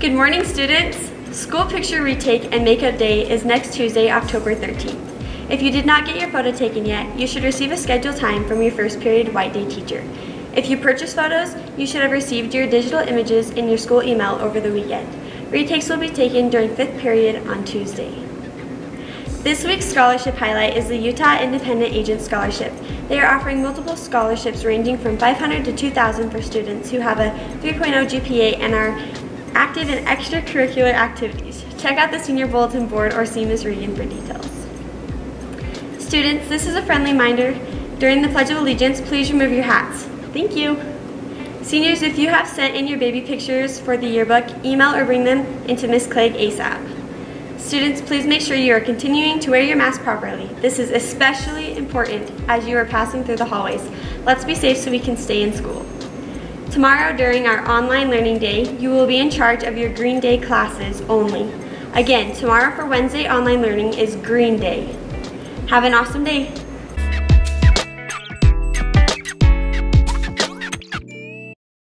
Good morning, students. School picture retake and makeup day is next Tuesday, October 13th. If you did not get your photo taken yet, you should receive a scheduled time from your first period white day teacher. If you purchased photos, you should have received your digital images in your school email over the weekend. Retakes will be taken during fifth period on Tuesday. This week's scholarship highlight is the Utah Independent Agent Scholarship. They are offering multiple scholarships ranging from 500 to 2,000 for students who have a 3.0 GPA and are active in extracurricular activities. Check out the Senior Bulletin Board or see Ms. Regan for details. Students, this is a friendly reminder. During the Pledge of Allegiance, please remove your hats. Thank you. Seniors, if you have sent in your baby pictures for the yearbook, email or bring them into Ms. Clegg ASAP. Students, please make sure you are continuing to wear your mask properly. This is especially important as you are passing through the hallways. Let's be safe so we can stay in school. Tomorrow during our online learning day, you will be in charge of your Green Day classes only. Again, tomorrow for Wednesday online learning is Green Day. Have an awesome day.